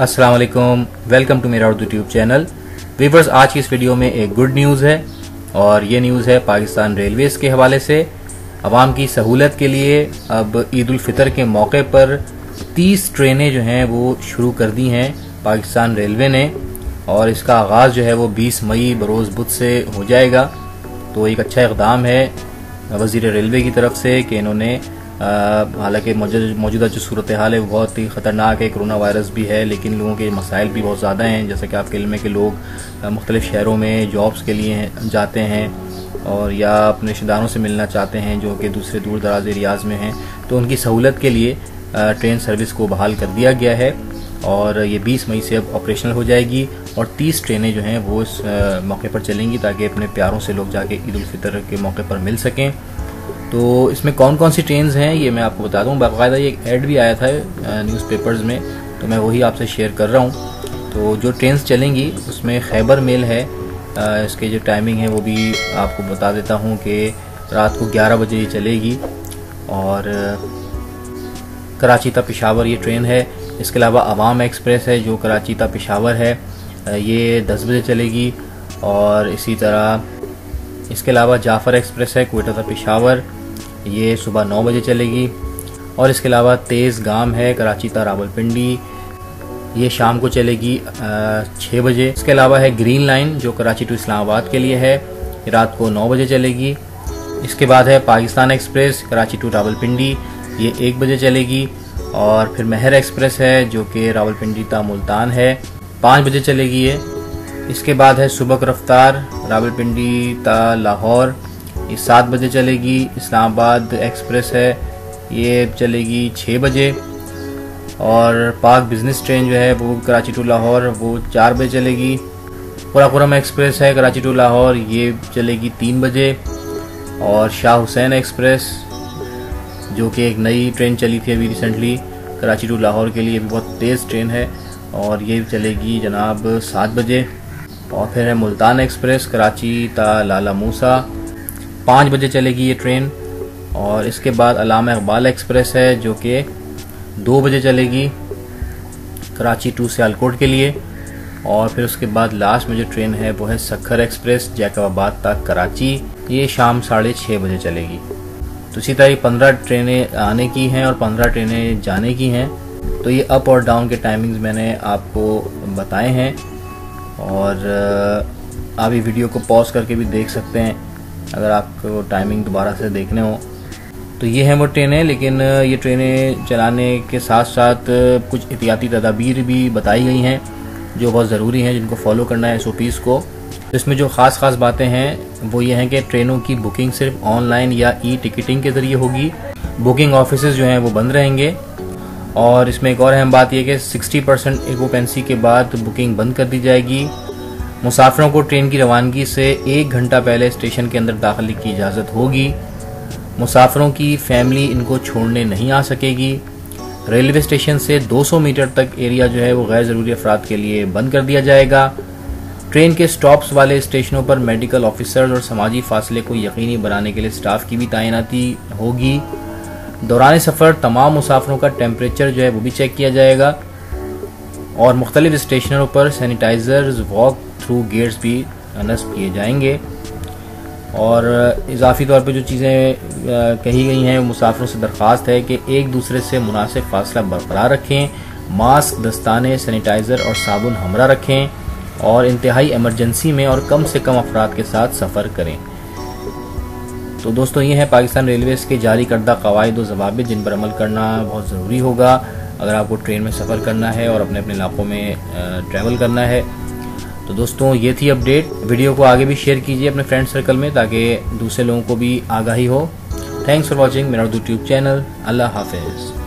अस्सलाम वालेकुम टू मेरा उर्दू ट्यूब चैनल वीवर्स आज की इस वीडियो में एक गुड न्यूज़ है और ये न्यूज़ है पाकिस्तान रेलवेज़ के हवाले से। आवाम की सहूलत के लिए अब ईद फितर के मौके पर 30 ट्रेनें जो हैं वो शुरू कर दी हैं पाकिस्तान रेलवे ने और इसका आगाज़ जो है वो 20 मई बरोज़ बुध से हो जाएगा। तो एक अच्छा इकदाम है वज़ीर रेलवे की तरफ़ से कि इन्होंने हालाँकि मौजूदा जो सूरत हाल है, वो बहुत ही ख़तरनाक है। कोरोना वायरस भी है, लेकिन लोगों के मसाइल भी बहुत ज़्यादा हैं। जैसे कि आपके इलम के लोग मुख्तलिफ़ शहरों में जॉब्स के लिए जाते हैं और या अपने रिश्तेदारों से मिलना चाहते हैं, जो कि दूसरे दूर दराज एरियाज़ में हैं। तो उनकी सहूलत के लिए ट्रेन सर्विस को बहाल कर दिया गया है और ये 20 मई से अब ऑपरेशनल हो जाएगी और 30 ट्रेनें जो हैं, वो इस मौके पर चलेंगी ताकि अपने प्यारों से लोग जाके ईद उल फितर के मौके पर मिल सकें। तो इसमें कौन कौन सी ट्रेन हैं, ये मैं आपको बता दूँ। बाकायदा ये एड भी आया था न्यूज़पेपर्स में तो मैं वही आपसे शेयर कर रहा हूँ। तो जो ट्रेन चलेंगी, उसमें खैबर मेल है। इसके जो टाइमिंग है, वो भी आपको बता देता हूँ कि रात को 11 बजे ये चलेगी। और कराची तक पिशावर ये ट्रेन है। इसके अलावा अवाम एक्सप्रेस है, जो कराची तक पिशावर है ये 10 बजे चलेगी। और इसी तरह, इसके अलावा जाफ़र एक्सप्रेस है कोयटा तक पिशावर। ये सुबह नौ बजे चलेगी। और इसके अलावा तेज़ गाम है कराची ता रावलपिंडी। ये शाम को चलेगी छः बजे। इसके अलावा है ग्रीन लाइन, जो कराची टू इस्लामाबाद के लिए है। रात को नौ बजे चलेगी। इसके बाद है पाकिस्तान एक्सप्रेस, कराची टू रावलपिंडी। ये एक बजे चलेगी। और फिर महर एक्सप्रेस है, जो कि रावलपिंडी ता मुल्तान है। पाँच बजे चलेगी ये। इसके बाद है सुबह रफ्तार, रावलपिंडी ता लाहौर। ये सात बजे चलेगी, इस्लामाबाद एक्सप्रेस है, ये चलेगी छः बजे। और पाक बिज़नेस ट्रेन जो है, वो कराची टू लाहौर, वो चार बजे चलेगी। पुराकुरम एक्सप्रेस है, कराची टू लाहौर, ये चलेगी तीन बजे। और शाह हुसैन एक्सप्रेस, जो कि एक नई ट्रेन चली थी अभी रिसेंटली कराची टू लाहौर के लिए भी बहुत तेज़ ट्रेन है। और ये चलेगी जनाब सात बजे। और फिर है मुल्तान एक्सप्रेस, कराची ता लाला मूसा। पाँच बजे चलेगी ये ट्रेन। और इसके बाद अलामा इकबाल एक्सप्रेस है, जो कि दो बजे चलेगी कराची टू सियालकोट के लिए। और फिर उसके बाद लास्ट में जो ट्रेन है, वो है सखर एक्सप्रेस, जैकबाबाद तक कराची। ये शाम साढ़े छः बजे चलेगी। तो इसी तरह पंद्रह ट्रेनें आने की हैं और पंद्रह ट्रेनें जाने की हैं। तो ये अप और डाउन के टाइमिंग्स मैंने आपको बताए हैं। और आप ये वीडियो को पॉज करके भी देख सकते हैं। अगर आपको टाइमिंग दोबारा से देखने हो। तो ये हैं वो ट्रेनें, लेकिन ये ट्रेनें चलाने के साथ साथ कुछ एहतियाती तदाबीर भी बताई गई हैं, जो बहुत ज़रूरी हैं, जिनको फॉलो करना है एस को। तो इसमें जो ख़ास ख़ास बातें हैं, वो ये हैं कि ट्रेनों की बुकिंग सिर्फ़ ऑनलाइन या ई टिकटिंग के ज़रिए होगी। बुकिंग ऑफ़िस जो हैं, वो बंद रहेंगे। और इसमें एक और अहम बात यह कि 60 परसेंट एक्ोपेंसी के बाद बुकिंग बंद कर दी जाएगी। मुसाफिरों को ट्रेन की रवानगी से एक घंटा पहले स्टेशन के अंदर दाखिले की इजाज़त होगी। मुसाफिरों की फैमिली इनको छोड़ने नहीं आ सकेगी। रेलवे स्टेशन से 200 मीटर तक एरिया जो है वो गैर ज़रूरी अफराद के लिए बंद कर दिया जाएगा। ट्रेन के स्टॉप्स वाले स्टेशनों पर मेडिकल ऑफिसर्स और समाजी फासले को यकीनी बनाने के लिए स्टाफ की भी तैनाती होगी। दौरान सफ़र तमाम मुसाफरों का टेम्परेचर जो है वो भी चेक किया जाएगा। और मुख्तलिफ़ स्टेशनों पर सैनिटाइजर्स, वॉक थ्रू गेट्स भी नस्ब किए जाएँगे। और इजाफी तौर पर जो चीज़ें कही गई हैं मुसाफिरों से दरख्वास्त है कि एक दूसरे से मुनासिब फासला बरकरार रखें, मास्क, दस्ताने, सैनिटाइज़र और साबुन हमरा रखें और इंतहाई एमरजेंसी में और कम से कम अफराद के साथ सफ़र करें। तो दोस्तों, ये है पाकिस्तान रेलवेज़ के जारी करदा कवायद जवाब जिन पर अमल करना बहुत ज़रूरी होगा। अगर आपको ट्रेन में सफ़र करना है और अपने अपने इलाकों में ट्रैवल करना है तो दोस्तों ये थी अपडेट वीडियो को आगे भी शेयर कीजिए अपने फ्रेंड सर्कल में ताकि दूसरे लोगों को भी आगाही हो। थैंक्स फॉर वॉचिंग मेरा यूट्यूब चैनल अल्लाह हाफिज़।